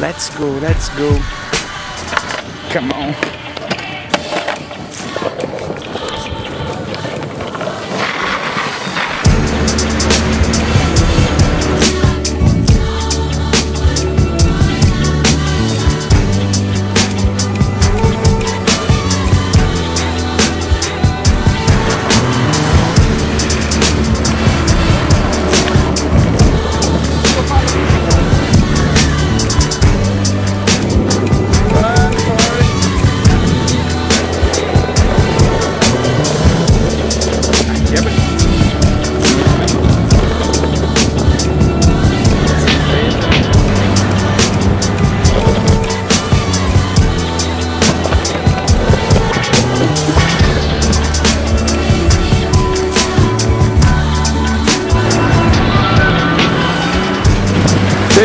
Let's go, let's go. Come on.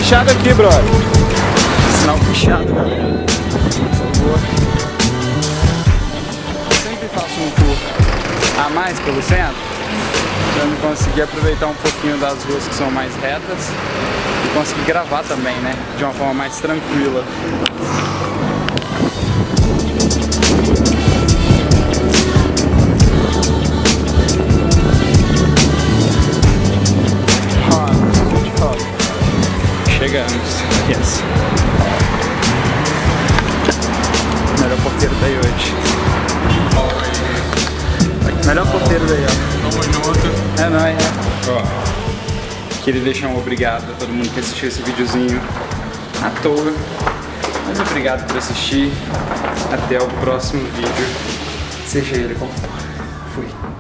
Fechado aqui, brother. Sinal fechado, galera. Por favor. Eu sempre faço um tour a mais pelo centro, pra eu conseguir aproveitar um pouquinho das ruas que são mais retas e conseguir gravar também, né? De uma forma mais tranquila. Yes. Melhor porteiro daí hoje. Melhor porteiro daí, ó. É nóis, né? Ó, Queria deixar um obrigado a todo mundo que assistiu esse videozinho à toa. Mas obrigado por assistir. Até o próximo vídeo. Seja ele qual for.